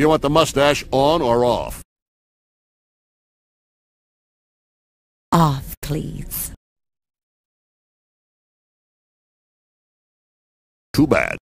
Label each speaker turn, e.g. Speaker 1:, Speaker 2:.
Speaker 1: Do you want the mustache on or off?
Speaker 2: Off, please.
Speaker 1: Too bad.